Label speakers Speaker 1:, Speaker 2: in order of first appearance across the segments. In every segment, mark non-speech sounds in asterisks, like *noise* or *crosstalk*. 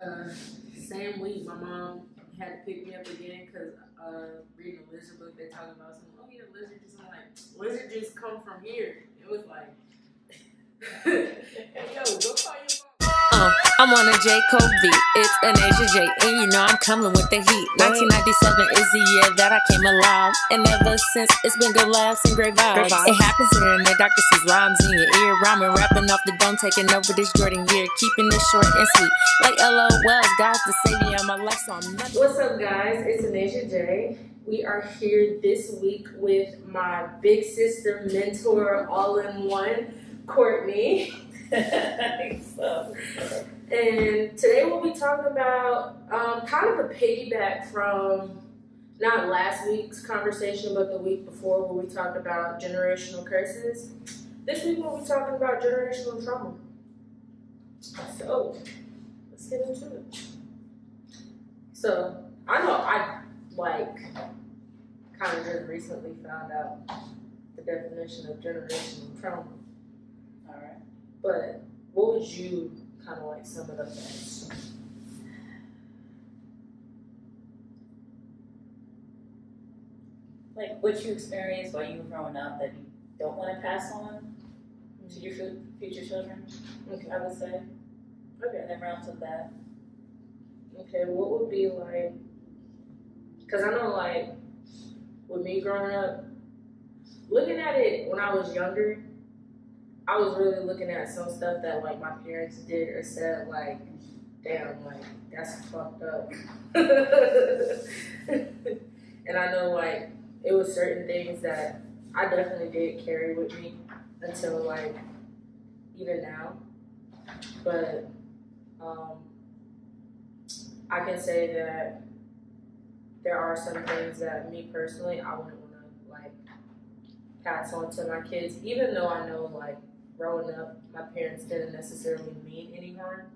Speaker 1: Uh, same week, my mom had to pick me up again because uh, reading a lizard book, they're talking about some, oh yeah, lizard juice. I'm like, lizard juice come from here. It was like, *laughs* hey, yo, go call your mom.
Speaker 2: Uh, I'm on a J. Cole beat. It's Anazjah J, and you know I'm coming with the heat. 1997 is the year that I came alive, and ever since it's been good laughs and great vibes.
Speaker 1: Great vibes.
Speaker 2: It happens here and there. Dr. C's rhymes in your ear, rhyming, rapping off the dome, taking over this Jordan year, keeping it short and sweet. Like LOL, God's the savior of my life, so I'm not.
Speaker 1: What's up, guys? It's Anazjah J. We are here this week with my big sister, mentor, all in one, Courtney. *laughs* *laughs*
Speaker 3: so,
Speaker 1: And today we'll be talking about um, kind of a piggyback from not last week's conversation, but the week before where we talked about generational curses. This week we'll be talking about generational trauma. So let's get into it. So I know I like kind of just recently found out the definition of generational trauma. But what would you kind of like sum it up as?
Speaker 3: Like what you experienced while you were growing up that you don't want to pass on to your fu- future children,
Speaker 1: Okay.
Speaker 3: I would say.
Speaker 1: Okay.
Speaker 3: In the realms of that.
Speaker 1: Okay. What would be like? Because I know, like, with me growing up, looking at it when I was younger, I was really looking at some stuff that like my parents did or said, like, damn, like that's fucked up. *laughs* and I know, like, it was certain things that I definitely did carry with me until like even now. But um, I can say that there are some things that me personally I wouldn't want to like pass on to my kids, even though I know like growing up my parents didn't necessarily mean any harm,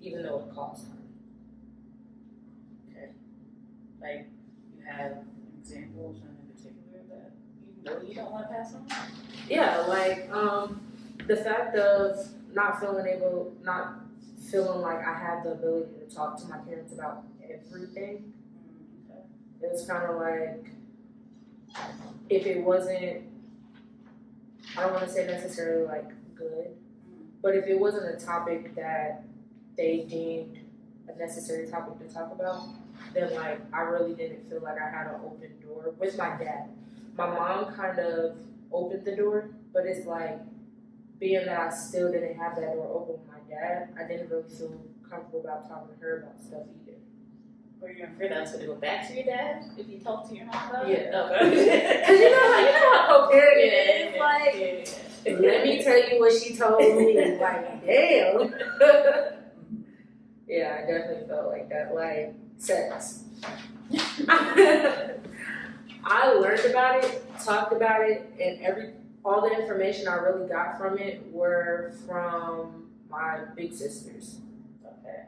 Speaker 1: even though it caused harm. Okay.
Speaker 3: Like you have examples in particular that you know you don't want to pass on.
Speaker 1: Yeah, like um, the fact of not feeling able, not feeling like I had the ability to talk to my parents about everything.
Speaker 3: Okay.
Speaker 1: It was kind of like if it wasn't, I don't want to say necessarily like good, but if it wasn't a topic that they deemed a necessary topic to talk about, then like I really didn't feel like I had an open door with my dad. My mom kind of opened the door, but it's like being that I still didn't have that door open with my dad, I didn't really feel comfortable about talking to her about stuff either.
Speaker 3: Were you afraid that was going to go back to your dad if you talked to your mom about
Speaker 1: Yeah.
Speaker 3: it? Okay. *laughs*
Speaker 1: Cause you know how you know how co-parenting
Speaker 3: Yeah,
Speaker 1: is. Like,
Speaker 3: yeah.
Speaker 1: let me tell you what she told me. Like, damn. *laughs* yeah, I definitely felt like that. Like, sex. *laughs* I learned about it, talked about it, and every all the information I really got from it were from my big sisters.
Speaker 3: Okay.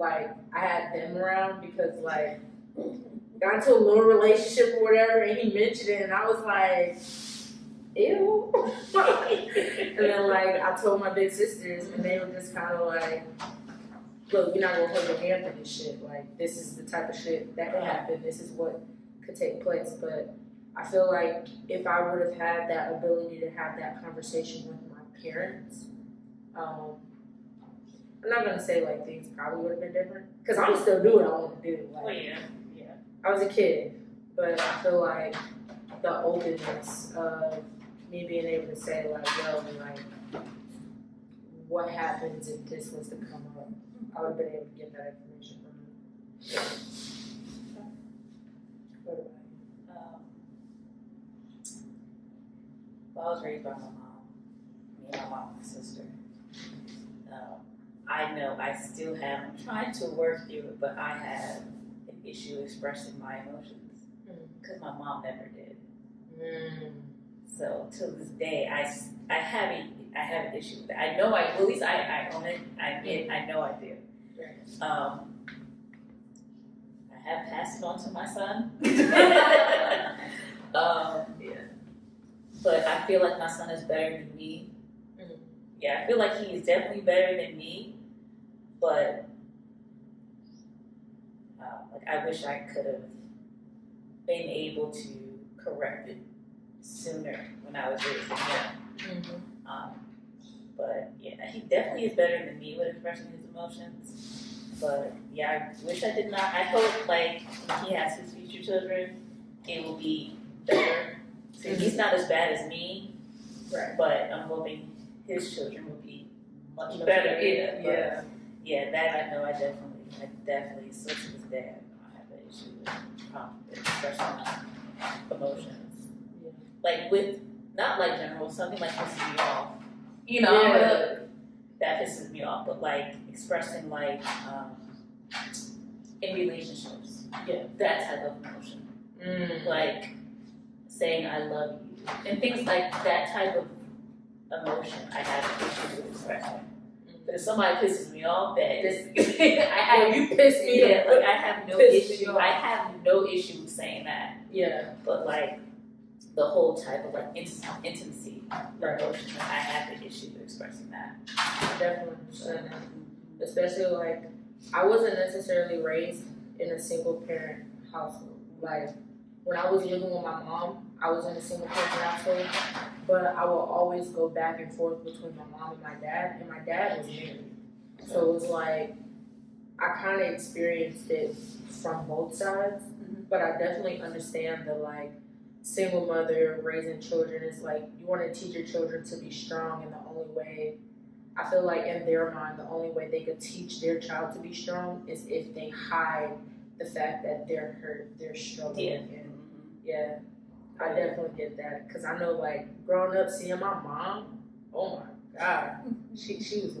Speaker 1: Like, I had them around because, like, got into a little relationship or whatever, and he mentioned it, and I was like, ew. *laughs* and then, like, I told my big sisters, and they were just kind of like, look, you're not gonna hold your hand for this shit. Like, this is the type of shit that could happen. This is what could take place. But I feel like if I would have had that ability to have that conversation with my parents, um, I'm not gonna say like things probably would have been different because I'm still doing what I want to do. Like,
Speaker 3: Oh yeah. Yeah.
Speaker 1: I was a kid, but I feel like the openness of me being able to say like, yo, like, what happens if this was to come up? I would have been able to get that information from them. What about you?
Speaker 3: Um, well, I was raised by my mom. Me and my mom and my sister. Um, I know I still have, I'm trying to work through it, but I have an issue expressing my emotions. Because my mom never did.
Speaker 1: Mm.
Speaker 3: So to this day, I, I have a, I have an issue with it. I know I, at least I, I own it. I I know I do.
Speaker 1: Right.
Speaker 3: Um, I have passed it on to my son. *laughs* *laughs* um,
Speaker 1: Yeah.
Speaker 3: but I feel like my son is better than me.
Speaker 1: Mhm.
Speaker 3: Yeah, I feel like he is definitely better than me, but like I wish I could have been able to correct it sooner when I was raising him.
Speaker 1: Mhm.
Speaker 3: Um, but yeah, he definitely is better than me with expressing his emotions. But yeah, I wish I did not. I hope like when he has his future children, it will be better. So he's not as bad as me,
Speaker 1: Right.
Speaker 3: but I'm hoping his children will be much better.
Speaker 1: better,
Speaker 3: Yeah,
Speaker 1: Yeah.
Speaker 3: Yeah, that I know. I definitely, I definitely, since his dad, I have an issue with um, expressing emotions.
Speaker 1: Yeah.
Speaker 3: Like with not like general, something like pisses me off. You know,
Speaker 1: Yeah.
Speaker 3: that pisses me off. But like expressing like um, in relationships,
Speaker 1: Yeah.
Speaker 3: that type of emotion,
Speaker 1: Mm.
Speaker 3: like saying I love you and things like that type of emotion. I have an issue with expressing. But if somebody pisses me off, that *laughs* I have
Speaker 1: you pissed me
Speaker 3: yeah, like I have no
Speaker 1: Piss me
Speaker 3: issue. I have no issue with saying that.
Speaker 1: Yeah.
Speaker 3: But like the whole type of like int- uh, intimacy
Speaker 1: Right.
Speaker 3: I have an issue with expressing that.
Speaker 1: I definitely understand that. Especially like I wasn't necessarily raised in a single parent household. Like when I was living with my mom, I was in a single parent household, but I will always go back and forth between my mom and my dad, and my dad was married. So it was like I kind of experienced it from both sides,
Speaker 3: Mhm.
Speaker 1: but I definitely understand the like single mother raising children is like you want to teach your children to be strong, and the only way I feel like in their mind, the only way they could teach their child to be strong is if they hide the fact that they're hurt, they're struggling,
Speaker 3: Yeah.
Speaker 1: and yeah, I definitely get that because I know like growing up seeing my mom, oh my god, she she was a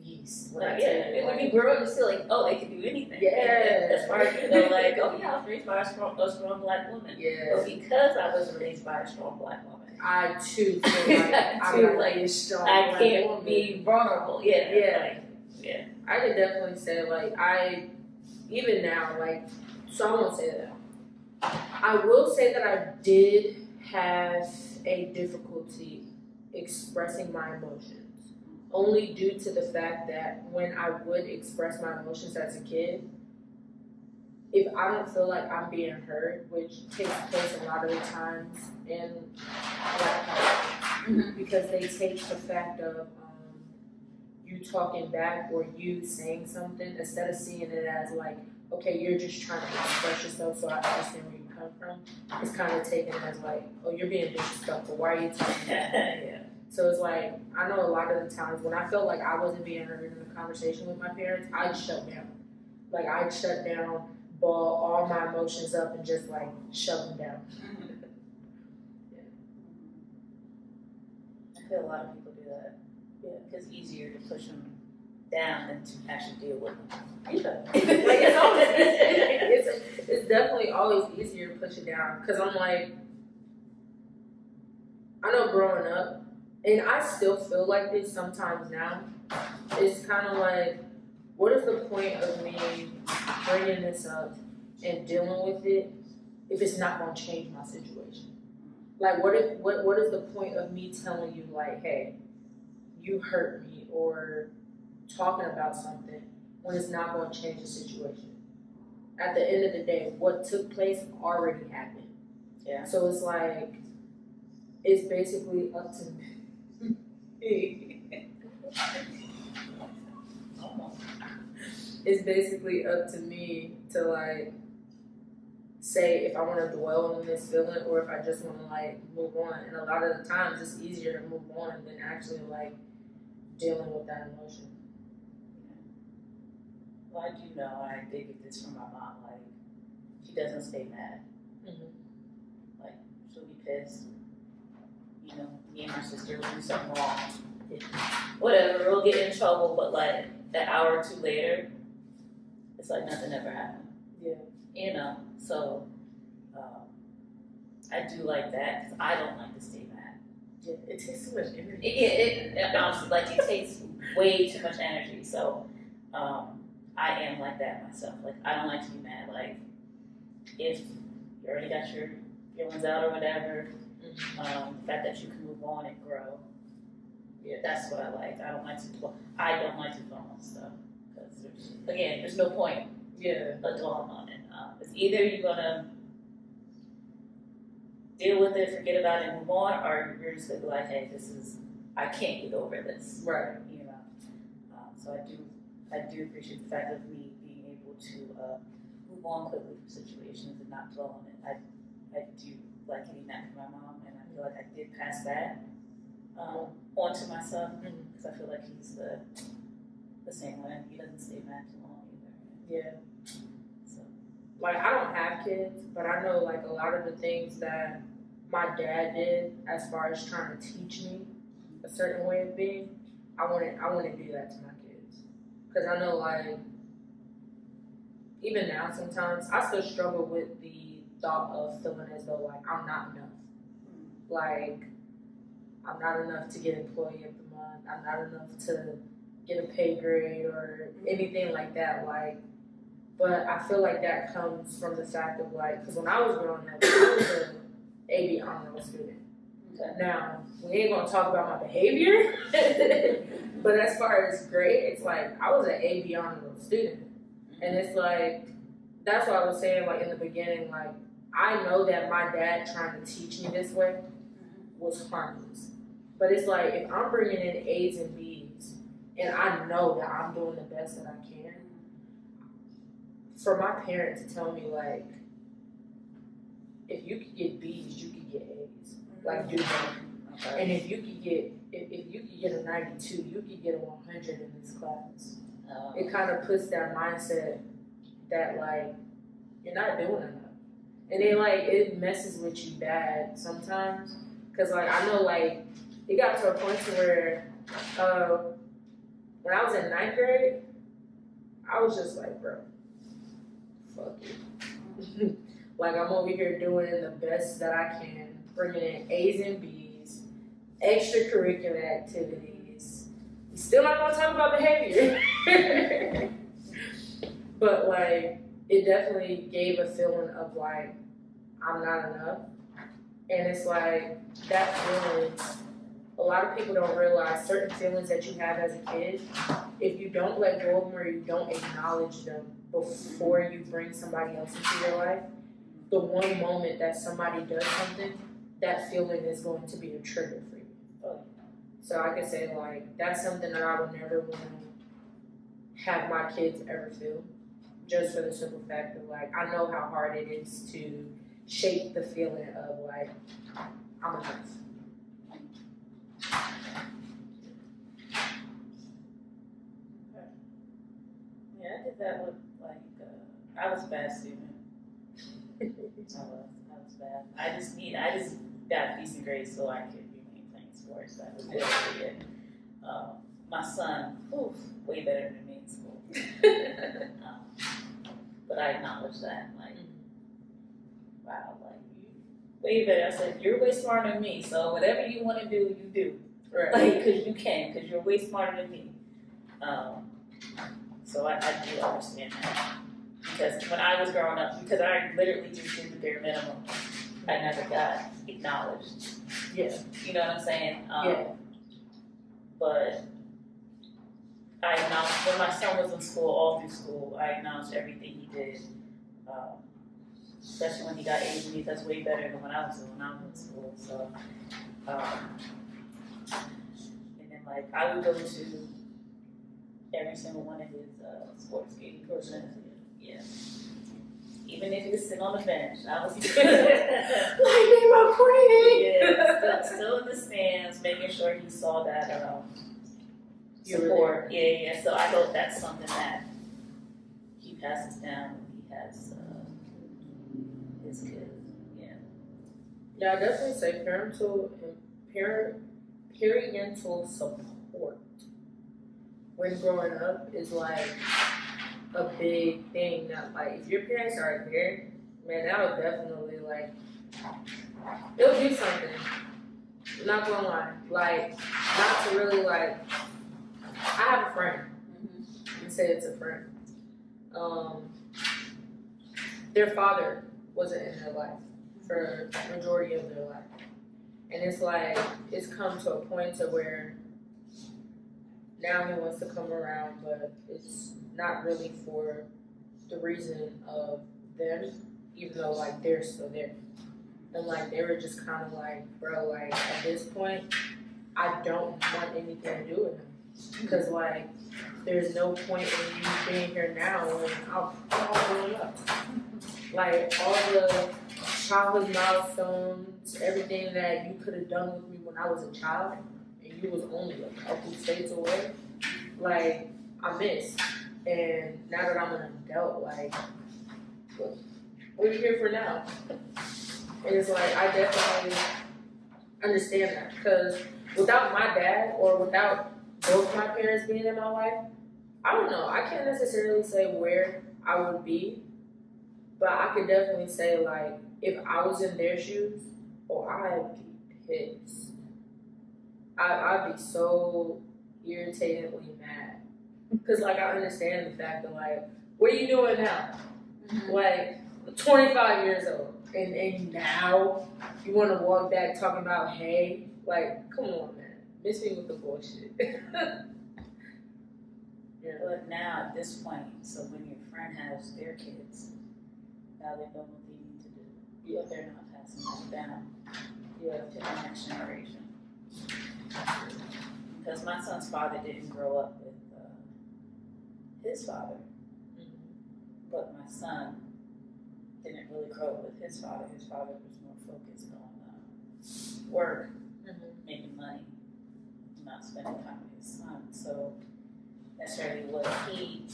Speaker 1: beast. When I
Speaker 3: Like,
Speaker 1: tell
Speaker 3: yeah, and when
Speaker 1: like,
Speaker 3: you grow up, you still like, oh, they can do anything.
Speaker 1: Yeah.
Speaker 3: As far as you know, like, oh yeah, I was raised by a strong, a strong black woman.
Speaker 1: yeah,
Speaker 3: But because I was raised by a strong black woman,
Speaker 1: I too feel like *laughs*
Speaker 3: I
Speaker 1: I'm not
Speaker 3: like,
Speaker 1: strong.
Speaker 3: I can't
Speaker 1: woman.
Speaker 3: be vulnerable. Yeah.
Speaker 1: Yeah.
Speaker 3: Like, yeah.
Speaker 1: I could definitely say like I even now like so I won't say that. I will say that I did have a difficulty expressing my emotions. Only due to the fact that when I would express my emotions as a kid, if I don't feel like I'm being heard, which takes place a lot of the times in black households, because they take the fact of um, you talking back or you saying something instead of seeing it as like, okay, you're just trying to express yourself, so I understand where you come from. It's kind of taken as like, oh, you're being disrespectful. Why are you talking *laughs*
Speaker 3: yeah.
Speaker 1: So it's like I know a lot of the times when I felt like I wasn't being heard in the conversation with my parents, I'd shut down. Like I'd shut down, ball all my emotions up, and just like shut them down. *laughs*
Speaker 3: I feel a lot of people do that. Yeah, because it's easier to push them down than to actually deal with them.
Speaker 1: Yeah. *laughs* like it's always *laughs* it's, it's definitely always easier to push it down because I'm like I know growing up and I still feel like this sometimes now. It's kind of like what is the point of me bringing this up and dealing with it if it's not going to change my situation? Like what if what what is the point of me telling you like hey you hurt me or talking about something when it's not going to change the situation. At the end of the day, what took place already happened.
Speaker 3: Yeah.
Speaker 1: So it's like, it's basically up to me. it's basically up to me to like say if I want to dwell on this feeling or if I just want to like move on. And a lot of the times, it's easier to move on than actually like dealing with that emotion.
Speaker 3: I do know, I did get this from my mom, like, she doesn't stay mad.
Speaker 1: Mhm.
Speaker 3: Like, she'll be pissed. You know, me and my sister will do something wrong. Whatever, we'll get in trouble, but like, an hour or two later, it's like nothing ever happened.
Speaker 1: Yeah.
Speaker 3: You know, so, um, I do like that, because I don't like to stay mad.
Speaker 1: Yeah, it takes too much energy.
Speaker 3: It, it, it honestly, like it takes way too much energy. So, um, I am like that myself. Like I don't like to be mad. Like if you already got your feelings out or whatever, um, the fact that you can move on and grow. Yeah, that's what I like. I don't like to. dwell- I don't like to dwell on stuff because there's again, there's no point
Speaker 1: Yeah.
Speaker 3: of dwelling on it. it's either you're gonna deal with it, forget about it, move on, or you're just gonna be like, hey, this is I can't get over this.
Speaker 1: Right.
Speaker 3: You know. Um, so I do I do appreciate the fact of me being able to uh, move on quickly from situations and not dwell on it. I I do like getting that from my mom, and I feel like I did pass that um, on to my son because I feel like he's the the same way. He doesn't stay mad too long either.
Speaker 1: Yeah.
Speaker 3: So
Speaker 1: Like I don't have kids, but I know like a lot of the things that my dad did as far as trying to teach me a certain way of being. I want to I want to do that to my because I know like even now sometimes I still struggle with the thought of feeling as though like I'm not enough. Like I'm not enough to get employee of the month. I'm not enough to get a pay grade or mm-hmm. anything like that. Like, but I feel like that comes from the fact of like, because when I was growing up, I was an AB honor student. Now we ain't gonna talk about my behavior, *laughs* but as far as grade, it's like I was an honor roll student, and it's like that's what I was saying like in the beginning. Like I know that my dad trying to teach me this way was harmless, but it's like if I'm bringing in A's and B's, and I know that I'm doing the best that I can, for my parents to tell me like, if you could get B's, you could get A's. Like do that.
Speaker 3: Okay.
Speaker 1: And if you could get if, if you could get a 92, you could get a 100 in this class.
Speaker 3: Um,
Speaker 1: It kind of puts that mindset that like you're not doing enough, and then like it messes with you bad sometimes. Cause like I know like it got to a point to where uh, when I was in ninth grade, I was just like, bro, fuck it. *laughs* like I'm over here doing the best that I can, bringing in A's and B's, extracurricular activities. Still not gonna talk about behavior, *laughs* but like it definitely gave a feeling of like I'm not enough, and it's like that feeling. A lot of people don't realize certain feelings that you have as a kid. If you don't let go of them or you don't acknowledge them before you bring somebody else into your life, the one moment that somebody does something, that feeling is going to be a trigger for you.
Speaker 3: Oh.
Speaker 1: So I can say like that's something that I would never want to have my kids ever feel. Just for the simple fact of like I know how hard it is to shape the feeling of like I'm enough.
Speaker 3: Yeah, I did that with like uh, I was a bad student. *laughs* I was. I bad. I just need. I just got decent grades so I could remain playing sports. That was it. Um, my son, oof, way better than me in school. *laughs* Um, but I acknowledge that. Like, wow, like way better. I said you're way smarter than me. So whatever you want to do, you do.
Speaker 1: Right.
Speaker 3: Like, *laughs* because you can, because you're way smarter than me. Um, so I, I do understand that. Because when I was growing up, because I literally just did the bare minimum, I never got acknowledged.
Speaker 1: Yeah.
Speaker 3: You know what I'm saying? Um,
Speaker 1: Yeah.
Speaker 3: But I acknowledged, when my son was in school, all through school, I acknowledged everything he did. Um, especially when he got A's and B's, that's way better than when I was when I was in school. So, um, and then like I would go to every single one of his uh, sports games. Yeah. Even if he was sitting on the bench, I was *laughs*
Speaker 1: Lightning McQueen.
Speaker 3: yeah, still, still in the stands, making sure he saw that um, support. Yeah, yeah. So I hope that's something that he passes down when he has uh, his kids. Yeah.
Speaker 1: Yeah, I definitely say parental and parent parental support when growing up is like a big thing. That like if your parents are there, man, that would definitely like it'll do something. Not gonna lie, like not to really like. I have a friend. You say it's a friend. Um, their father wasn't in their life for majority of their life. And it's like it's come to a point to where now he wants to come around, but it's not really for the reason of them, even though like they're still there. And like they were just kind of like, bro, like at this point, I don't want anything to do with them, because like there's no point in you being here now when I'll grown up. Like all the childhood milestones, everything that you could have done with me when I was a child, you was only a couple states away, like I miss. And now that I'm an adult, like, what, are you here for now? And it's like I definitely understand that because without my dad or without both my parents being in my life, I don't know. I can't necessarily say where I would be, but I could definitely say like if I was in their shoes, oh, I'd be pissed. I, I'd be so irritatingly mad. Cause like I understand the fact that like, what are you doing now? Mm-hmm. Like 25 years old, and and now you want to walk back talking about hey, like come on man, miss me with the bullshit. *laughs* yeah.
Speaker 3: But now at this point, so when your friend has their kids, now they know what they need to do.
Speaker 1: Yeah.
Speaker 3: But they're not passing that down
Speaker 1: Yeah.
Speaker 3: to the next generation. Because my son's father didn't grow up with uh, his father,
Speaker 1: Mhm.
Speaker 3: but my son didn't really grow up with his father. His father was more focused on uh, work,
Speaker 1: Mhm.
Speaker 3: making money, not spending time with his son. So necessarily what he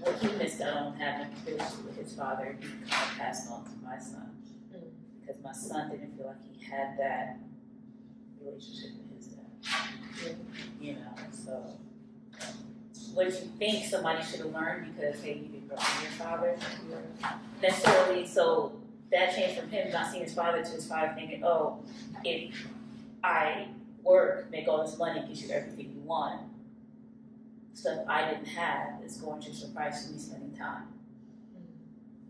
Speaker 3: what he missed out on having a relationship with his father, he kind of passed on to my son.
Speaker 1: Mm.
Speaker 3: Because my son didn't feel like he had that relationship with his dad. You know, so what you think somebody should have learned because hey, you didn't grow up with your father, necessarily so that changed from him not seeing his father to his father thinking, oh, if I work, make all this money, get you everything you want, stuff I didn't have is going to surprise me spending time.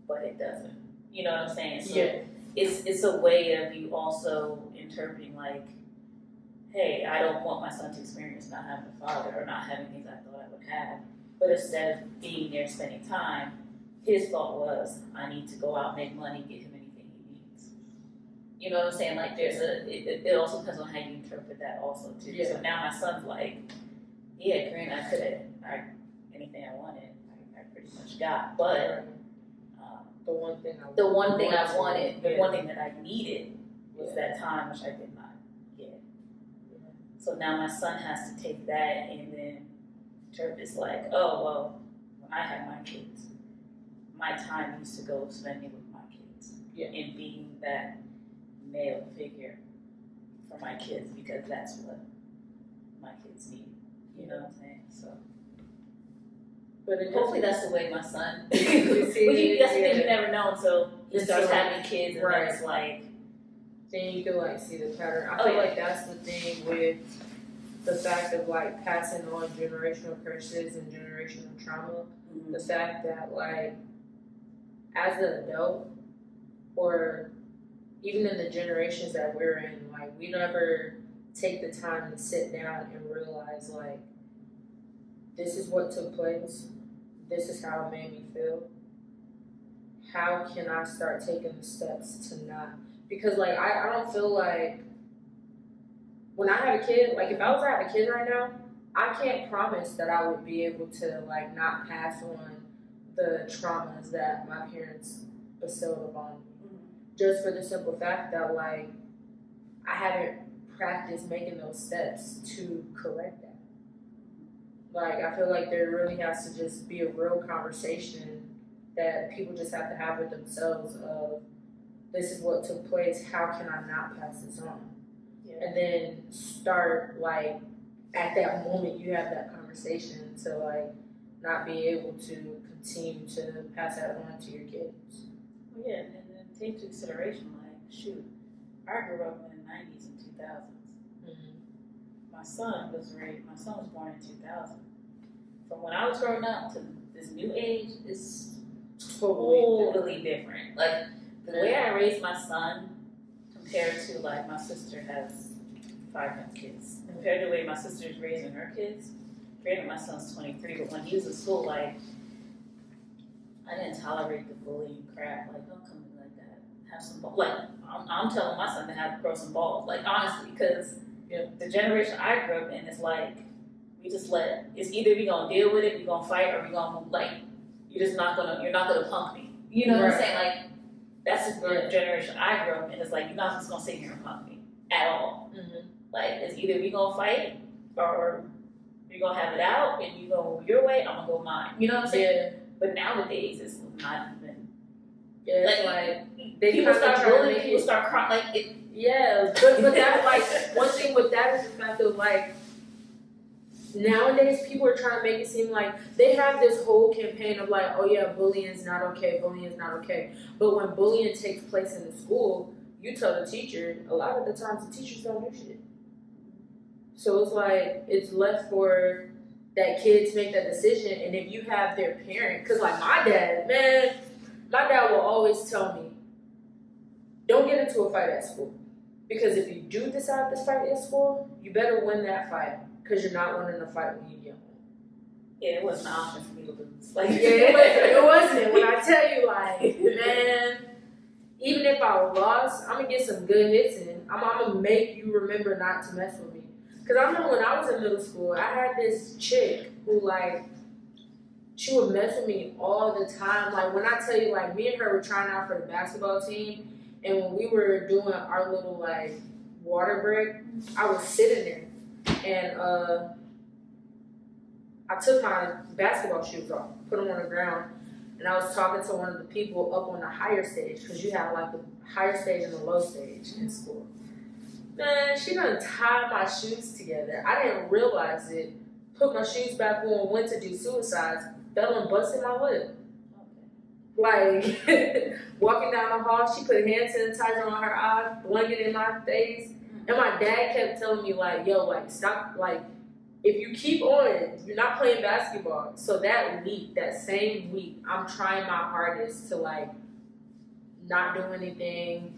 Speaker 3: But it doesn't. You know what I'm saying? So
Speaker 1: Yeah.
Speaker 3: it's it's a way of you also interpreting like, hey, I don't want my son to experience not having a father or not having things I thought I would have. But instead of being there spending time, his thought was, I need to go out, make money, get him anything he needs. You know what I'm saying? Like there's a it, it- also depends on how you interpret that also too.
Speaker 1: Yeah.
Speaker 3: So now my son's like, yeah, Green, I could have I anything I wanted, I, I pretty much got. But um,
Speaker 1: the one thing I
Speaker 3: the one thing I wanted, the
Speaker 1: Yeah.
Speaker 3: one thing that I needed was
Speaker 1: Yeah.
Speaker 3: that time which I did not get. So now my son has to take that and then interpret is like, oh well, when I had my kids, my time used to go spending with my kids.
Speaker 1: Yeah.
Speaker 3: And being that male figure for my kids because that's what my kids need. You know what I'm saying? So
Speaker 1: But
Speaker 3: hopefully that's the way my son *laughs* *laughs* well, he, that's the thing you never know until he starts having kids and
Speaker 1: right.
Speaker 3: then it's like
Speaker 1: then you can like see the pattern. I
Speaker 3: Oh,
Speaker 1: feel
Speaker 3: yeah.
Speaker 1: like that's the thing with the fact of like passing on generational curses and generational trauma. Mm-hmm. The fact that like as an adult or even in the generations that we're in, like we never take the time to sit down and realize like this is what took place. This is how it made me feel. How can I start taking the steps to not because like I, I don't feel like when I had a kid, like if I was to have a kid right now, I can't promise that I would be able to like not pass on the traumas that my parents bestowed upon me. Mm-hmm. Just for the simple fact that like I haven't practiced making those steps to correct that. Like I feel like there really has to just be a real conversation that people just have to have with themselves of this is what took place, how can I not pass this on?
Speaker 3: Yeah.
Speaker 1: And then start like at that moment you have that conversation to like not be able to continue to pass that on to your kids.
Speaker 3: Well, yeah, and then take into consideration like shoot, I grew up in the nineties and two thousands. Mm-hmm. My son was raised my son was born in two thousand. From when I was growing up to this new age is
Speaker 1: Totally.
Speaker 3: totally different. Like the way I raised my son compared to like my sister has five young kids. Compared to the way my sister's raising her kids, granted my son's twenty three, but when he was in school, like I didn't tolerate the bullying crap. Like, don't come to me like that. Have some balls. Like, I'm, I'm telling my son to have grow some balls. Like, honestly, because
Speaker 1: you know,
Speaker 3: the generation I grew up in is like, we just let. It's either we gonna deal with it, we gonna fight, or we gonna like, you're just not gonna, you're not gonna punk me. You know what I'm saying? Like, that's the generation I grew up in. It's like you're not just gonna sit here and punk me at all.
Speaker 1: Mm-hmm.
Speaker 3: Like, it's either we gonna fight, or we gonna have it out, and you go your way, I'm gonna go mine. You know what I'm saying?
Speaker 1: Yeah,
Speaker 3: But nowadays, it's not even.
Speaker 1: yeah,
Speaker 3: Like,
Speaker 1: like they
Speaker 3: people start bullying, people start crying. Like, it,
Speaker 1: Yeah, but but that like one thing with that is the fact of like nowadays people are trying to make it seem like they have this whole campaign of like, oh yeah, bullying is not okay, bullying is not okay. But when bullying takes place in the school, you tell the teacher, a lot of the times the teachers don't do shit. So it's like it's left for that kid to make that decision, and if you have their parent, because like my dad, man, my dad will always tell me, don't get into a fight at school. Because if you do decide to fight at school, you better win that fight because you're not winning the fight when you get home.
Speaker 3: yeah, it wasn't an option for me to lose. Like,
Speaker 1: Yeah, it wasn't, it *laughs* wasn't. When I tell you, like, man, even if I lost, I'm gonna get some good hits in. I'm, I'm gonna make you remember not to mess with me. Cause I remember when I was in middle school, I had this chick who like, she would mess with me all the time. Like when I tell you, like me and her were trying out for the basketball team, and when we were doing our little like water break, I was sitting there, and uh, I took my basketball shoes off, put them on the ground, and I was talking to one of the people up on the higher stage because you have like the higher stage and the low stage in school. Man, she done tied my shoes together. I didn't realize it. Put my shoes back on, went to do suicides, fell and busted my lip. Like *laughs* walking down the hall, she put hand sanitizer on her eye, blanket in my face, and my dad kept telling me like, "Yo, like stop, like if you keep on, you're not playing basketball." So that week, that same week, I'm trying my hardest to like not do anything,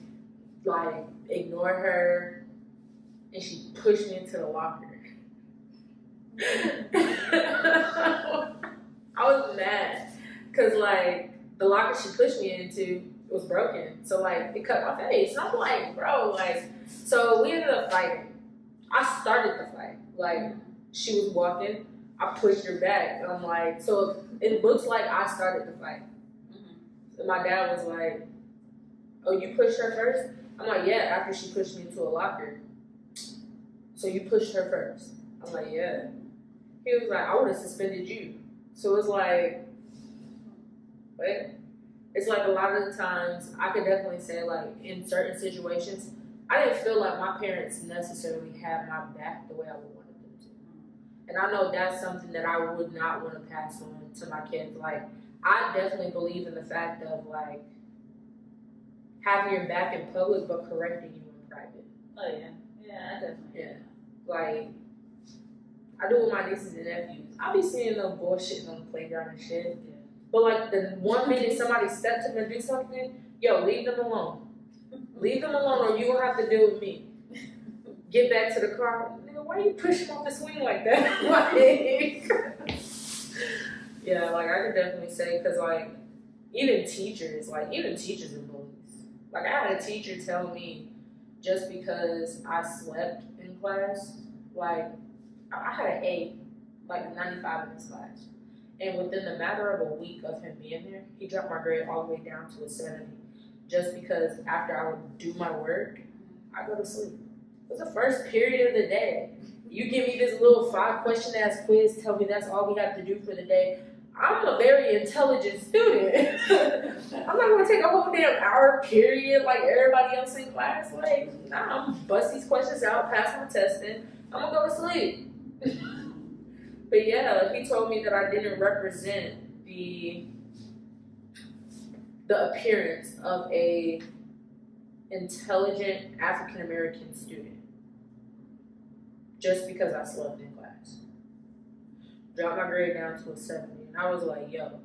Speaker 1: like ignore her, and she pushed me into the locker. *laughs* I was mad because like the locker she pushed me into was broken, so like it cut my face. And I'm like, bro, like, so we ended up fighting. I started the fight. Like she was walking, I pushed her back, and I'm like, so it looks like I started the fight. Mm-hmm. And my dad was like, "Oh, you pushed her first? I'm like, "Yeah." After she pushed me into a locker. So you pushed her first? I'm like, "Yeah." He was like, "I would have suspended you." So it's like, what? It's like a lot of the times I could definitely say like in certain situations, I didn't feel like my parents necessarily had my back the way I would want them to. And I know that's something that I would not want to pass on to my kids. Like I definitely believe in the fact of like having your back in public but correcting you in private.
Speaker 3: Oh yeah, yeah, I definitely.
Speaker 1: Yeah. Like I do with my nieces and nephews. I'll be seeing them bullshit on the playground and shit.
Speaker 3: Yeah.
Speaker 1: But like the one minute somebody steps in and do something, yo, leave them alone. Leave them alone or you gonna have to deal with me. Get back to the car. Nigga, why you pushing off the swing like that? *laughs* like, *laughs* yeah, like I could definitely say, cause like even teachers, like even teachers are bullies. Like I had a teacher tell me just because I slept in class, like I I had an A, like 95 in this class. And within the matter of a week of him being there, he dropped my grade all the way down to a 70. Just because after I would do my work, I go to sleep. It was the first period of the day. You give me this little five question ass quiz, tell me that's all we have to do for the day. I'm a very intelligent student. *laughs* I'm not gonna take a whole damn hour period like everybody else in class. Like, nah, I'm bust these questions out, pass my testing. I'm gonna go to sleep. But yeah, he told me that I didn't represent the the appearance of a intelligent African American student just because I slept in class. Dropped my grade down to a 70. And I was like, yo,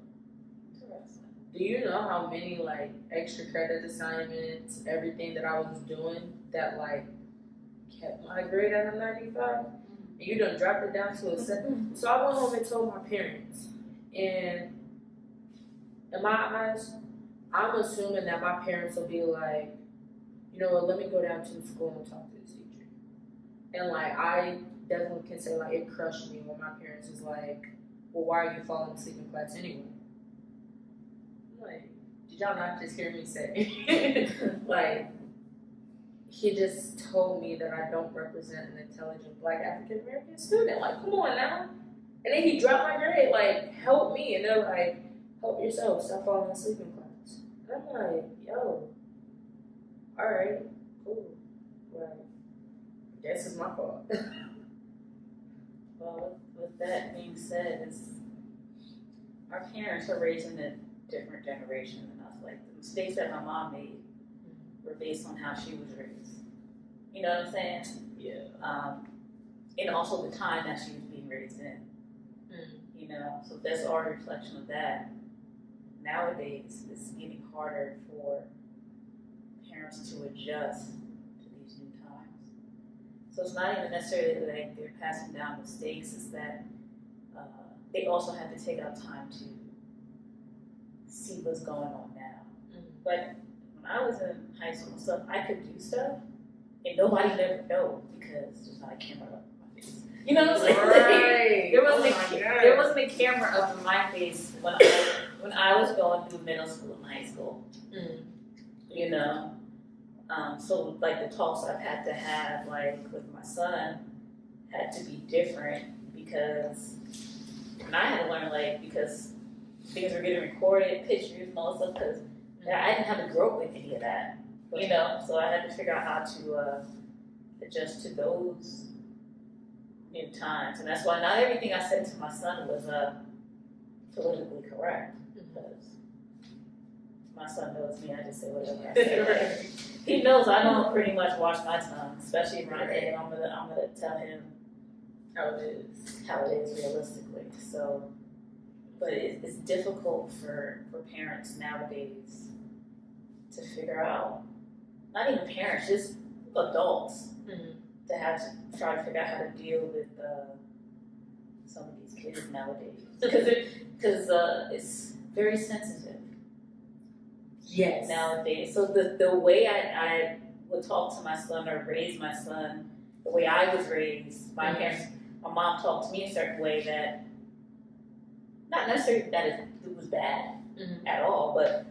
Speaker 1: do you know how many like extra credit assignments, everything that I was doing that like kept my grade at a 95? You done dropped it down to a 7. Mm-hmm. So I went home and told my parents. And in my eyes, I'm assuming that my parents will be like, you know what, let me go down to the school and talk to this teacher. And like I definitely can say like it crushed me when my parents was like, Well, why are you falling asleep in class anyway? I'm like, did y'all not just hear me say? *laughs* like he just told me that I don't represent an intelligent black African American student. Like, come on now. And then he dropped my grade, like, help me. And they're like, help yourself, stop falling asleep in class. And I'm like, yo, all right, cool. I guess it's my fault. *laughs*
Speaker 3: Well, with, with that being said, it's our parents are raising a different generation than us. Like the mistakes that my mom made were based on how she was raised. You know what I'm saying?
Speaker 1: yeah.
Speaker 3: Um, and also the time that she was being raised in.
Speaker 1: Mm.
Speaker 3: You know, so that's our reflection of that. Nowadays, it's getting harder for parents to adjust to these new times. So it's not even necessarily that they- they're passing down mistakes, it's that uh, they also have to take out time to see what's going on now.
Speaker 1: Mm.
Speaker 3: But when I was in high school and stuff, I could do stuff, and nobody would ever know because there's not a camera up in my face. You know what I'm saying? *laughs*
Speaker 1: Right.
Speaker 3: There wasn't,
Speaker 1: Oh
Speaker 3: a,
Speaker 1: my
Speaker 3: ca-
Speaker 1: God.
Speaker 3: there wasn't a camera up in my face when I, when I was going through middle school and high school.
Speaker 1: Mm.
Speaker 3: You know, um, so like the talks I've had to have like with my son had to be different because and I had to learn like because things were getting recorded, pictures and all stuff because I didn't have to grow up with any of that. You know, so I had to figure out how to uh, adjust to those new times, and that's why not everything I said to my son was uh, politically correct. Because my son knows me, I just say whatever I say. *laughs* he knows I don't pretty much watch my tongue, especially around him. I'm gonna I'm gonna tell him
Speaker 1: How it is.
Speaker 3: how it is realistically. So, but it, it's difficult for for parents nowadays to figure out. Not even parents, just adults
Speaker 1: Mhm.
Speaker 3: to have to try to figure out how to deal with uh, some of these kids nowadays because because uh, it's very sensitive
Speaker 1: Yes.
Speaker 3: nowadays. So the the way I, I would talk to my son or raise my son, the way I was raised, my
Speaker 1: Mhm.
Speaker 3: parents, my mom talked to me a certain way that not necessarily that it, it was bad
Speaker 1: Mhm.
Speaker 3: at all, but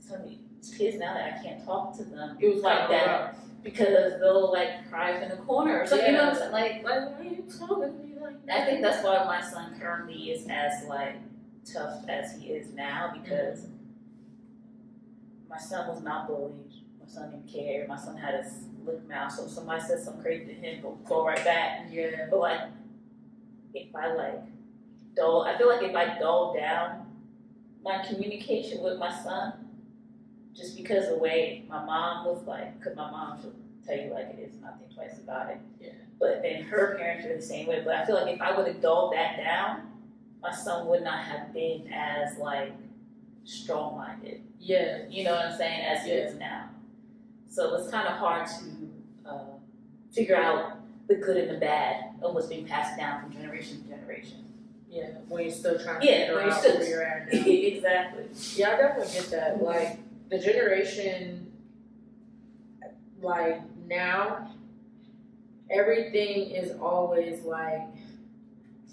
Speaker 3: some of these kids now that I can't talk to them
Speaker 1: It was
Speaker 3: like that
Speaker 1: rough.
Speaker 3: because they'll like cry in the corner So something. You know what I'm saying? Like
Speaker 1: Like, why are you talking to me like that?
Speaker 3: I think that's why my son currently is as like tough as he is now mm-hmm. because my son was not bullied. My son didn't care. My son had a slick mouth, so if somebody said something crazy to him, go go right back.
Speaker 1: Yeah.
Speaker 3: But like, if I like dull, I feel like if I dull down my communication with my son, just because of the way my mom was like, because my mom she'll tell you like it is, nothing twice about it.
Speaker 1: Yeah.
Speaker 3: But then her parents are the same way. But I feel like if I would have dulled that down, my son would not have been as like strong minded.
Speaker 1: Yeah.
Speaker 3: You know what I'm saying? As he is now. So it's kind of hard to uh, figure out the good and the bad of what's being passed down from generation to generation.
Speaker 1: Yeah. When you're still trying to
Speaker 3: Yeah,
Speaker 1: figure out
Speaker 3: still-
Speaker 1: where you're at *laughs* now.
Speaker 3: exactly.
Speaker 1: Yeah, I definitely get that. Like the generation, like now, everything is always like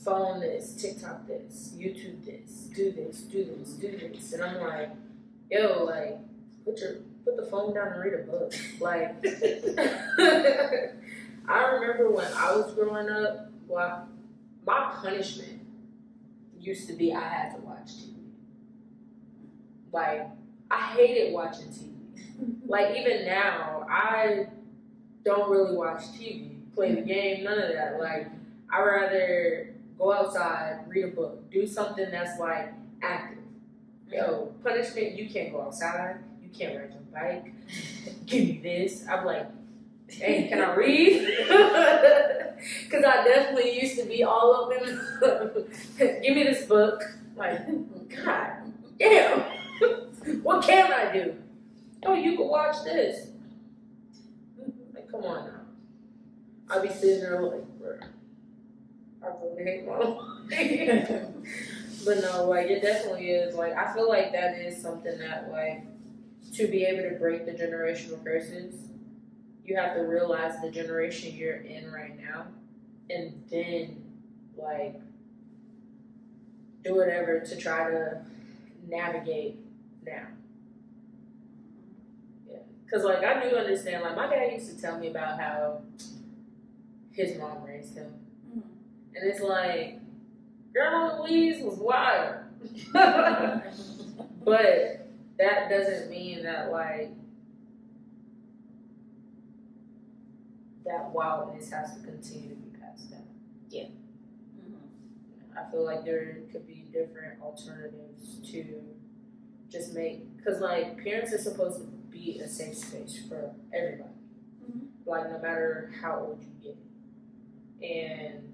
Speaker 1: phone this, TikTok this, YouTube this, do this, do this, do this, and I'm like, yo, like put your put the phone down and read a book. Like, *laughs* I remember when I was growing up, well, my punishment used to be I had to watch TV. Like, I hated watching TV. *laughs* like, even now, I don't really watch TV, play the game, none of that. Like, I rather go outside, read a book, do something that's like active. Yo, punishment, you can't go outside, you can't ride your bike, *laughs* give me this. I'm like, hey, can I read? *laughs* Because I definitely used to be all up in give me this book. Like, God damn, *laughs* what can I do? Oh, you can watch this. Like, come on now. I'll be sitting there like, bro, I really hate. *laughs* But no, like it definitely is. Like I feel like that is something that like to be able to break the generational curses, you have to realize the generation you're in right now, and then like do whatever to try to navigate now. Yeah, cause like I do understand. Like my dad used to tell me about how his mom raised him,
Speaker 3: Mhm.
Speaker 1: and it's like Grandma Louise was wild. *laughs* but that doesn't mean that like that wildness has to continue to be passed down.
Speaker 3: Mhm.
Speaker 1: I feel like there could be different alternatives to just make because like parents are supposed to be a safe space for everybody.
Speaker 3: Mhm.
Speaker 1: Like no matter how old you get, and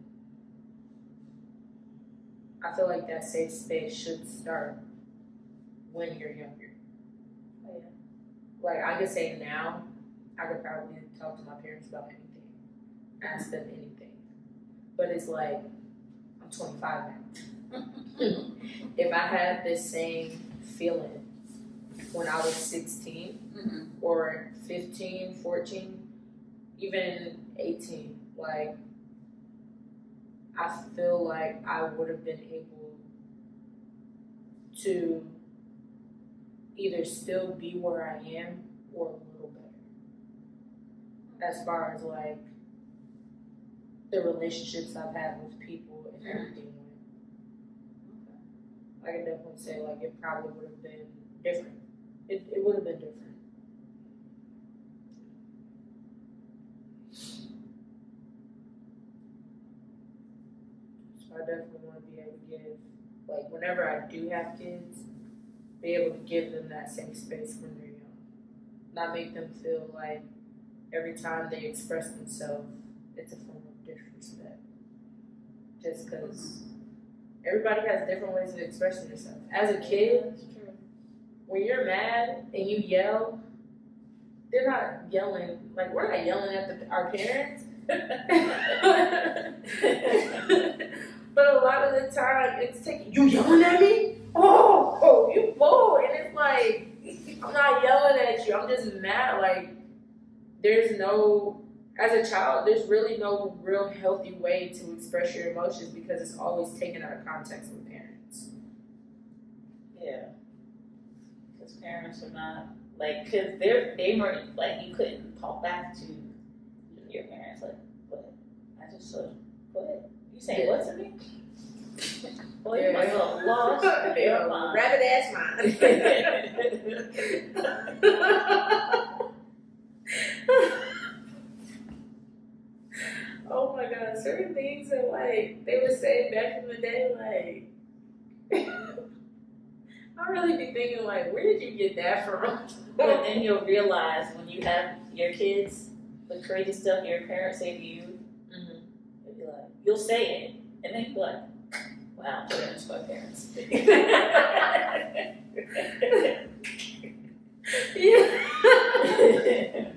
Speaker 1: I feel like that safe space should start when you're younger.
Speaker 3: Oh, yeah.
Speaker 1: Like I could say now, I could probably talk to my parents about anything, ask them anything, but it's like I'm 25 now. *laughs* if I had this same feeling when I was 16
Speaker 3: Mhm.
Speaker 1: or 15, 14, even 18, like I feel like I would have been able to either still be where I am or a little better. As far as like the relationships I've had with people and everything went. I can definitely say like it probably would have been different. It it would have been different. So I definitely want to be able to give like whenever I do have kids, be able to give them that same space when they're young. Not make them feel like every time they express themselves, it's a form of disrespect. Just because everybody has different ways of expressing yourself. As a kid, when you're mad and you yell, they're not yelling like we're not yelling at the, our parents. *laughs* but a lot of the time, it's taking you yelling at me. Oh, oh, you bored, and it's like I'm not yelling at you. I'm just mad. Like there's no, as a child, there's really no real healthy way to express your emotions because it's always taken out of context with parents.
Speaker 3: Yeah. Because parents are not like, cause they're they were like you couldn't talk back to your parents like, what? I just said, what? You saying what to me? *laughs* Boy, you must have lost your *laughs*
Speaker 1: Yeah, rabbit ass mind. *laughs* oh my god, certain things that like they would say back in the day, like *laughs* I really be thinking like, where did you get that from? *laughs*
Speaker 3: But then you'll realize when you have your kids, the crazy stuff your parents say to you,
Speaker 1: Mhm.
Speaker 3: you'll be like, you'll say it, and then you'll be like, wow, parents, my parents. *laughs*
Speaker 1: yeah.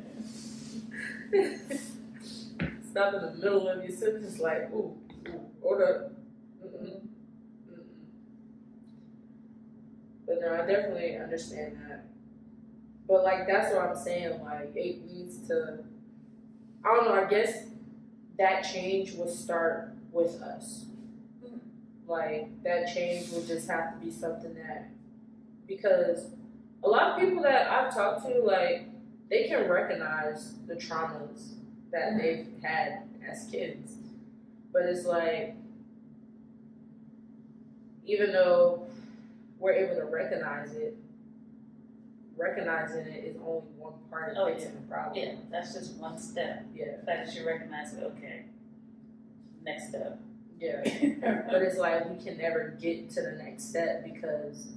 Speaker 1: Stop in the middle of your sentence, like, ooh, hold up. But no, I definitely understand that. But like, that's what I'm saying. Like, it needs to. I don't know. I guess that change will start with us. Like that change will just have to be something that, because a lot of people that I've talked to, like, they can recognize the traumas that they've had as kids. But it's like, even though we're able to recognize it, recognizing it is only one part of
Speaker 3: Oh,
Speaker 1: fixing the problem.
Speaker 3: yeah, that's just one step.
Speaker 1: Yeah,
Speaker 3: The fact that you recognize it, okay. Next step.
Speaker 1: yeah. *laughs* But it's like we can never get to the next step because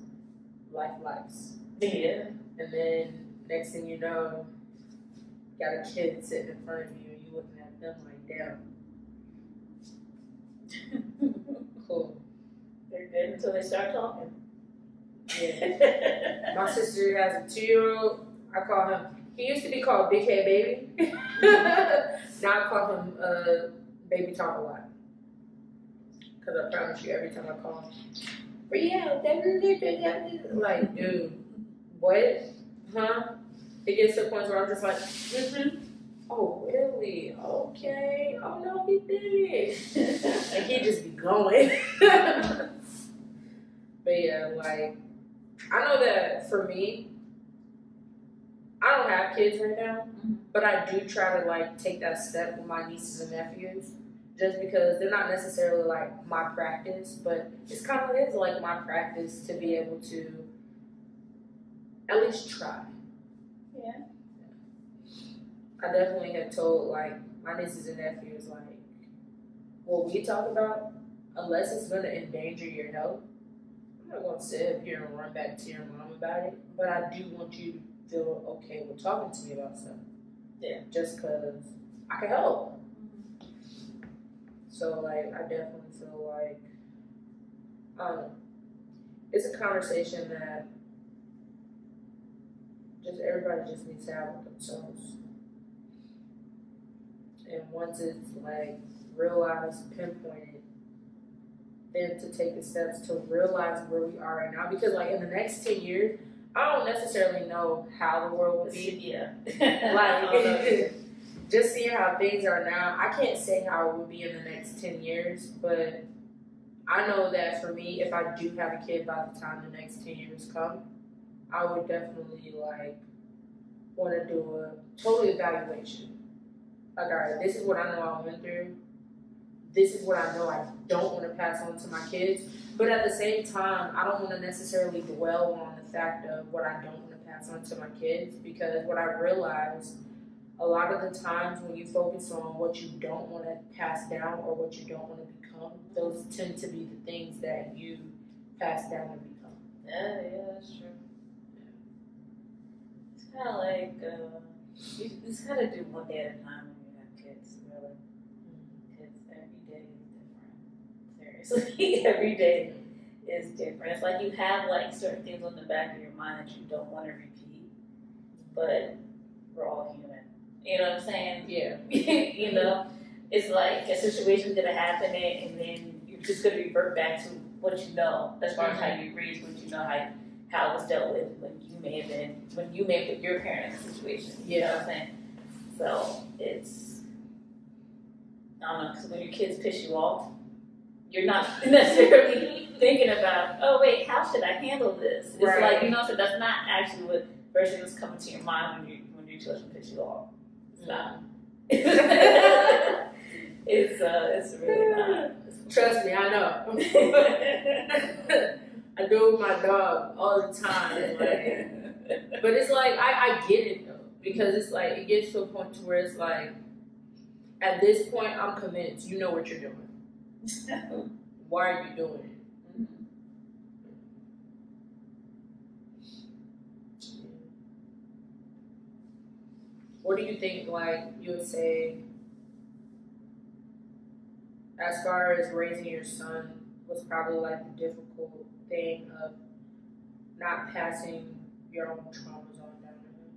Speaker 1: life lives.
Speaker 3: yeah.
Speaker 1: And then next thing you know, got a kid sitting in front of you and you looking at them like, damn, *laughs* cool.
Speaker 3: They're good until they start talking.
Speaker 1: Yeah. My sister has a two year old. I call him, he used to be called Big Head Baby. *laughs* now I call him uh, Baby Talk a lot. Because I promise you, every time I call him, But yeah, like, dude, what? Huh? It gets to the point where I'm just like, mm-hmm. Oh, really? Okay. Oh, no, he did it. *laughs* like, he just be going. *laughs* but yeah, like, I know that for me, I don't have kids right now,
Speaker 3: Mhm.
Speaker 1: but I do try to like take that step with my nieces and nephews, just because they're not necessarily like my practice, but it's kind of is like my practice to be able to at least try.
Speaker 3: Yeah.
Speaker 1: I definitely have told like my nieces and nephews like what we talk about, unless it's gonna endanger your health. I'm not gonna sit up here and run back to your mom about it, but I do want you to feel okay with talking to me about stuff.
Speaker 3: Yeah.
Speaker 1: Just cause I can help. So like I definitely feel like um it's a conversation that just everybody just needs to have with themselves. And once it's like realized, pinpointed, then to take the steps to realize where we are right now. Because like in the next ten years, I don't necessarily know how the world will be.
Speaker 3: Yeah. *laughs*
Speaker 1: Like *laughs* just seeing how things are now, I can't say how it will be in the next ten years, but I know that for me, if I do have a kid by the time the next ten years come, I would definitely like want to do a total evaluation. Like, all right, this is what I know I went through. This is what I know I don't want to pass on to my kids. But at the same time, I don't want to necessarily dwell on the fact of what I don't want to pass on to my kids because what I realized a lot of the times when you focus on what you don't want to pass down or what you don't want to become, those tend to be the things that you pass down and become.
Speaker 3: Yeah, yeah, that's true. Kind of like uh, you just kind of do one day at a time when you have kids, really. Because every day is different. Seriously, *laughs* every day is different. It's like you have like certain things on the back of your mind that you don't want to repeat, but we're all human. You know what I'm saying?
Speaker 1: Yeah. *laughs*
Speaker 3: you know, it's like a situation's gonna happen and then you're just gonna revert back to what you know as far as how you raised, what you know how how it was dealt with when you may have been when you may have put your parent in a situation. You know what I'm saying? So it's I don't know, because when your kids piss you off, you're not *laughs* necessarily thinking about, oh wait, how should I handle this? It's
Speaker 1: Right.
Speaker 3: like you know, so that's not actually what first thing that's coming to your mind when you when your children piss you off. It's *laughs* not. it's uh, it's really not.
Speaker 1: Trust me, I know. *laughs* I do with my dog all the time. Like, but it's like I, I get it though. Because it's like it gets to a point to where it's like at this point I'm convinced you know what you're doing. *laughs* Why are you doing it? Mm-hmm. What do you think like you would say as far as raising your son was probably like the difficult thing of not passing your own traumas on down to him?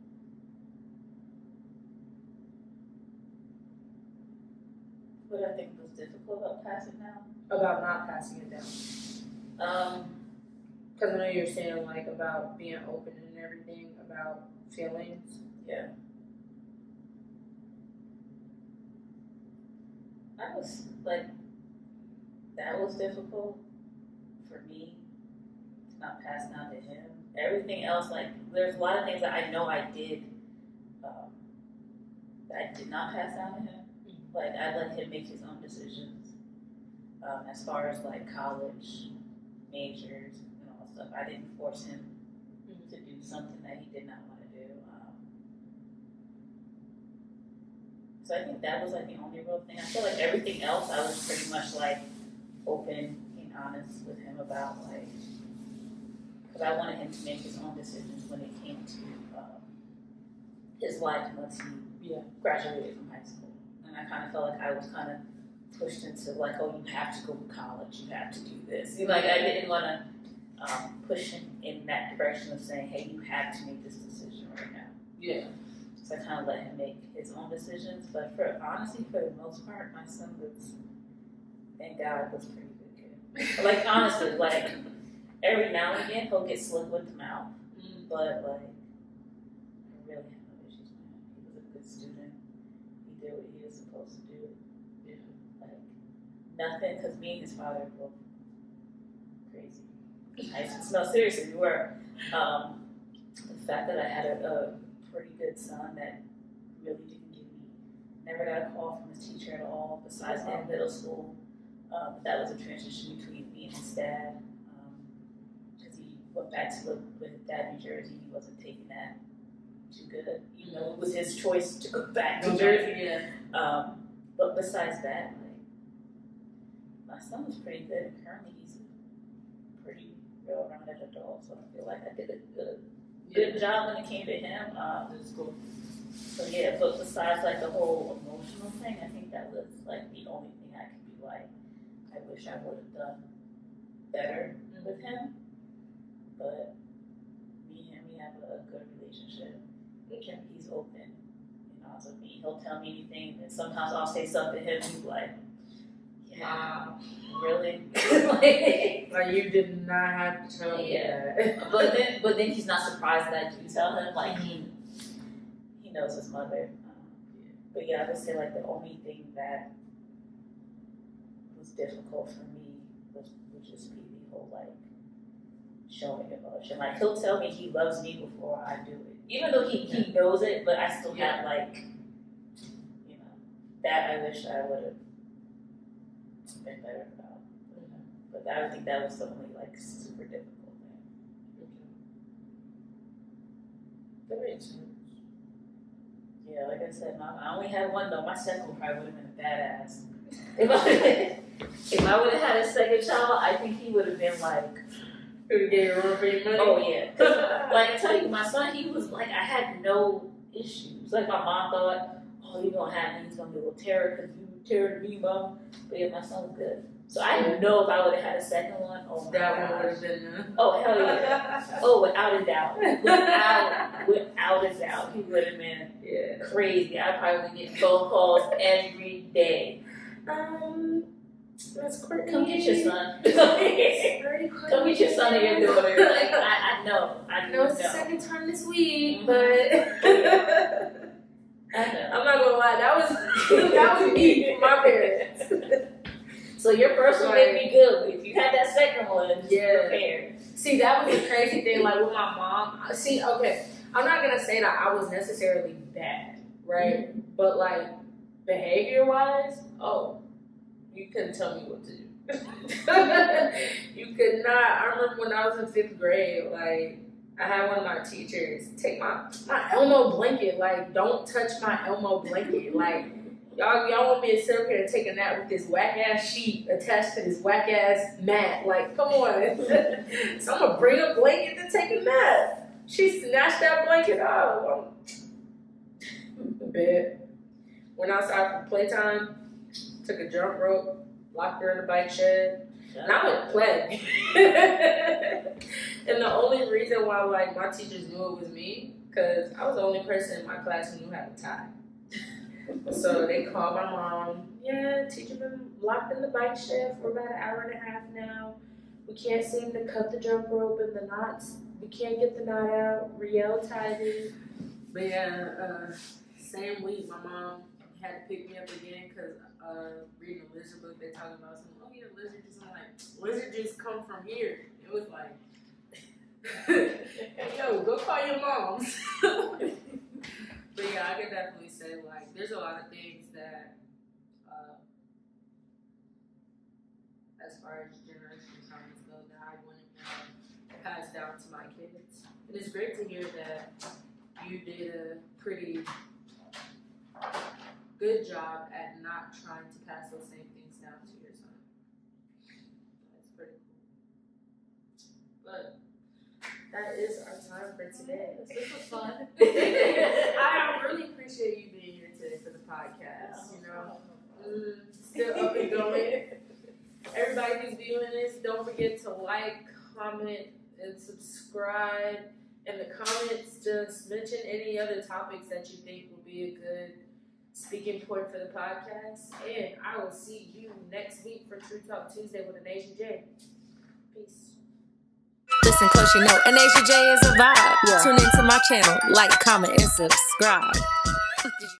Speaker 3: what I think was difficult about passing down.
Speaker 1: About not passing it down.
Speaker 3: Um,
Speaker 1: Because I know you're saying like about being open and everything about feelings. Yeah.
Speaker 3: I was like, that was difficult for me not pass down to him. Everything else, like, there's a lot of things that I know I did um, that I did not pass down to him. Like, I let him make his own decisions um, as far as like college majors and all that stuff. I didn't force him to do something that he did not want to do. Um, so I think that was like the only real thing. I feel like everything else I was pretty much like open and honest with him about like because I wanted him to make his own decisions when it came to um, his life once he
Speaker 1: Yeah.
Speaker 3: graduated from high school. And I kind of felt like I was kind of pushed into like, oh, you have to go to college, you have to do this. You know, like I didn't want to um, push him in that direction of saying, hey, you have to make this decision right now.
Speaker 1: Yeah.
Speaker 3: So I kind of let him make his own decisions. But for honestly, for the most part, my son was, thank God, was pretty good kid. Like honestly, like every now and again he'll get slick with the mouth,
Speaker 1: Mm.
Speaker 3: but like I really have no issues with him. He was a good student. He did what he was supposed to do.
Speaker 1: Yeah.
Speaker 3: Like nothing, because me and his father were both crazy. I, no, seriously, we were. Um, the fact that I had a, a pretty good son that really didn't give me, never got a call from his teacher at all, besides in middle school. Um, that was a transition between me and his dad. Went back to live with in New Jersey. He wasn't taking that too good. You know, it was his choice to go *laughs* back to
Speaker 1: New
Speaker 3: Jersey.
Speaker 1: Yeah.
Speaker 3: Um, but besides that, like my son was pretty good. Currently, he's a pretty well-rounded adult, so I feel like I did a good, good job when it came to him. Um,
Speaker 1: cool.
Speaker 3: so yeah, but besides like the whole emotional thing, I think that was like the only thing I could be like, I wish I would have done better with him. But me and him, we have a good relationship.
Speaker 1: Okay.
Speaker 3: He's open, you know, to me. He'll tell me anything, and sometimes I'll say something to him. He's like, "Yeah,
Speaker 1: Wow.
Speaker 3: really?" *laughs* Like,
Speaker 1: Like you did not have to tell me
Speaker 3: Yeah.
Speaker 1: that.
Speaker 3: but then, but then he's not surprised that you tell him. Like he, he knows his mother. Um, but yeah, I would say like the only thing that was difficult for me was would just be the whole like showing emotion. Like he'll tell me he loves me before I do it, even though he he knows it. But I still have like, you know, that I wish I would have been better about. Mm-hmm. But I think that was the only like super difficult thing.
Speaker 1: That makes sense.
Speaker 3: Yeah, like I said, my, I only had one though. My second probably would have been a badass. *laughs* If I *laughs* if I would have had a second child, I think he would have been like,
Speaker 1: Who gave you room for your money?
Speaker 3: oh yeah. like I tell you, my son, he was like, I had no issues. Like my mom thought, oh, you're gonna have him, he's gonna be a little terror because you terror me, mom. But yeah, my son was good. So I didn't know if I would have had a second one, oh
Speaker 1: That one would have been the.
Speaker 3: Oh hell yeah. *laughs* Oh, without a doubt. Without without a doubt, he would have been
Speaker 1: Yeah.
Speaker 3: crazy. I probably would get phone calls every day.
Speaker 1: Um, that's Courtney.
Speaker 3: Come get your son. *laughs* Come get your son and your daughter. Like *laughs* I, I know. I know.
Speaker 1: it's the second time this week,
Speaker 3: Mhm.
Speaker 1: but
Speaker 3: I know.
Speaker 1: I'm not gonna lie, that was *laughs* that was me for my parents.
Speaker 3: So your first one may be good. If you had that second one,
Speaker 1: Yeah.
Speaker 3: prepared.
Speaker 1: See, that was the crazy thing. Like with my mom. See, okay, I'm not gonna say that I was necessarily bad, right? But like behavior wise, oh, you couldn't tell me what to do. *laughs* you could not. I remember when I was in fifth grade, like I had one of my teachers take my my Elmo blanket. Like, don't touch my Elmo blanket. Like. Y'all, y'all want me to sit up here and take a nap with this whack ass sheet attached to this whack ass mat? Like, come on. *laughs* so I'm gonna bring a blanket to take a nap. She snatched that blanket up. Bed. Went outside for playtime. Took a jump rope. Locked her in the bike shed. And I went play. *laughs* and the only reason why like my teachers knew it was me, because I was the only person in my class who knew how to tie. *laughs* so they called my mom. Yeah, teacher been locked in the bike shed for about an hour and a half now. We can't seem to cut the jump rope and the knots. We can't get the knot out. Riel tied it. But yeah, uh, same week, my mom had to pick me up again because uh, reading a lizard book, they talking about some, oh yeah, lizard juice. I'm like, lizard juice come from here. It was like, *laughs* yo, go call your moms. *laughs* but yeah, I can definitely say like, there's a lot of things that, uh, as far as generation comments go, that I wouldn't pass down to my kids. And it's great to hear that you did a pretty good job at not trying to pass those same things down to your son. That's pretty cool. But that is our time for today.
Speaker 3: This was fun. *laughs* *laughs*
Speaker 1: I really appreciate you being here today for the podcast. You know, mm, still up and going. Everybody who's viewing this, don't forget to like, comment, and subscribe. In the comments, just mention any other topics that you think will be a good speaking point for the podcast. And I will see you next week for True Talk Tuesday with Anazjah J. Peace. Listen close, you know Anazjah J is a vibe. Tune into my channel, like, comment, and subscribe.